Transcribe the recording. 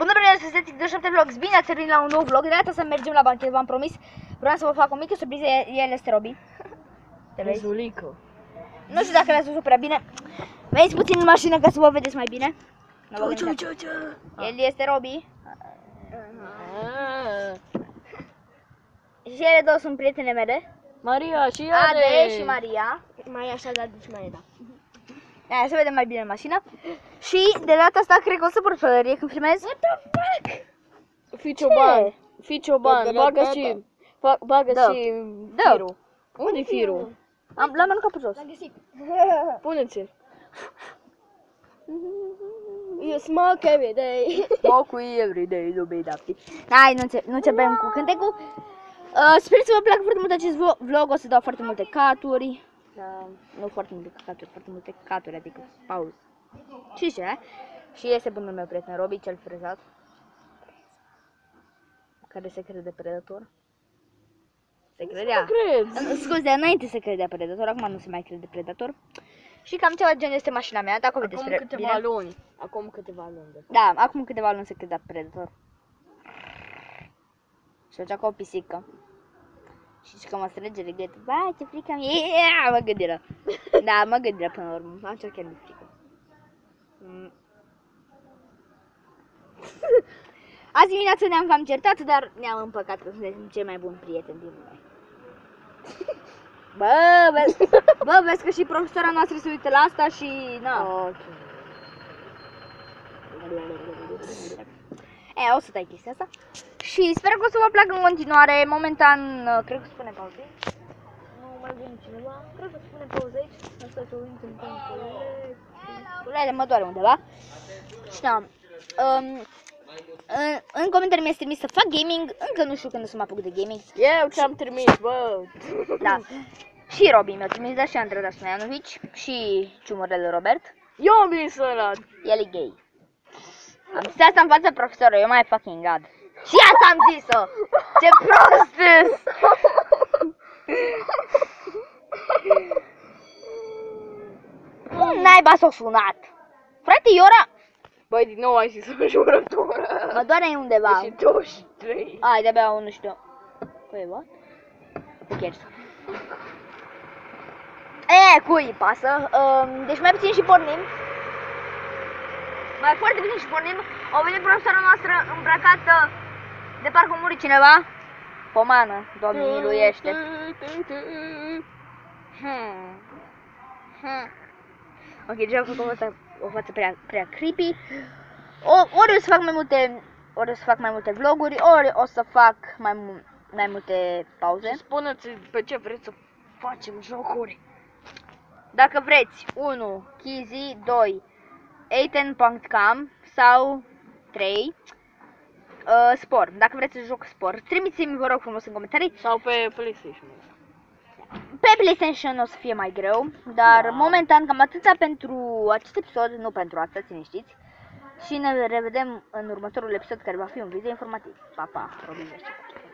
Bună vreme să sunteți 27 vlogs, bine ați venit la un nou vlog, de data să mergem la banchet, v-am promis. Vreau să vă fac o mică surpriză, el este Robi. Te vezi? Zulică. Nu știu dacă l-ați văzut prea bine. Veniți puțin în mașină ca să vă vedeți mai bine. Nu vă gândiți. El este Robi. Și ele două sunt prietene mele. Maria și Ade Ade. și Maria. Mai așa, dar deci mai da. Aia, să vedem mai bine în mașină. Și de data asta cred că o să port pălărie când filmez. What the fuck? Fiți cioban. Fiți cioban. Bagă și... fa- Bagă Da. și Da. firul. Unde-i firul? Am, l-am aruncat pe jos. L-am găsit. Pune-ți-l. You smoke every day. Smoke every day, do be happy. Hai, nu, înce- nu începem cu cântecul. Uh, sper să vă placă foarte mult acest vlo- vlog, o să dau foarte multe caturi. Da, nu foarte multe caturi, foarte multe caturi, adică pauză. Și ce? Și este bunul meu prieten, Robi, cel frezat. Care se crede predator. Se credea. Cred. Scuze, înainte se credea predator, acum nu se mai crede predator. Și cam ceva gen este mașina mea, dacă o vedeți Acum spre câteva bine. luni. Acum câteva luni. de- Da, acum câteva luni se credea predator. Și făcea ca o pisică. Și că mă strânge regretul. Ba, ce frică mi yeah! Mă gândiră. Da, mă gândiră până la urmă. Am ceva chiar de frică. Mm. Azi dimineață ne-am cam certat, dar ne-am împăcat că suntem cei mai buni prieteni din lume. Bă, vezi, bă, vezi că și profesora noastră se uită la asta și na. Ok. E, o să tai chestia asta. Și sper că o să vă placă în continuare. Momentan, uh, cred că spune pauze. Nu mai vine cineva. Cred că spune pauze aici. Asta să uit în Ulele, mă doare undeva. Și da. Um, în, în comentarii mi-ați trimis să fac gaming. Încă nu știu când o să mă apuc de gaming. Eu ce-am trimis, bă. Da. Și Robi mi-a trimis, dar și Andrei Dasnoianovici. Și ciumurele Robert. Eu am venit ăla. El e gay. Am zis asta în fața profesorului, eu mai fucking god. Și asta am zis-o! Ce prost sunt! Cum naiba s-o sunat? Frate, e ora... Băi, din nou ai zis o jurătură. Mă doare undeva. Și 23. Ai, de-abia unul știu. Păi, what? Who cares? E, cui îi pasă? Um, deci mai puțin și pornim. Mai foarte puțin și pornim. Au venit profesora noastră îmbrăcată de parcă a murit cineva. Pomană, Doamne miluiește. Hmm. Hmm. Ok, deja am făcut o față, o față prea, prea creepy. O, ori o să fac mai multe, ori o să fac mai multe vloguri, ori o să fac mai, mu- mai multe pauze. Spuneți pe ce vreți să facem jocuri. Dacă vreți 1. Kizi 2. Aten.com sau 3. Uh, spor. Dacă vreți să joc spor, trimiteți-mi vă rog frumos în comentarii. Sau pe PlayStation. Pe PlayStation o să fie mai greu, dar Da. momentan cam atâta pentru acest episod, nu pentru asta, ține știți. Și ne revedem în următorul episod care va fi un video informativ. Pa, pa, Robin Mercic.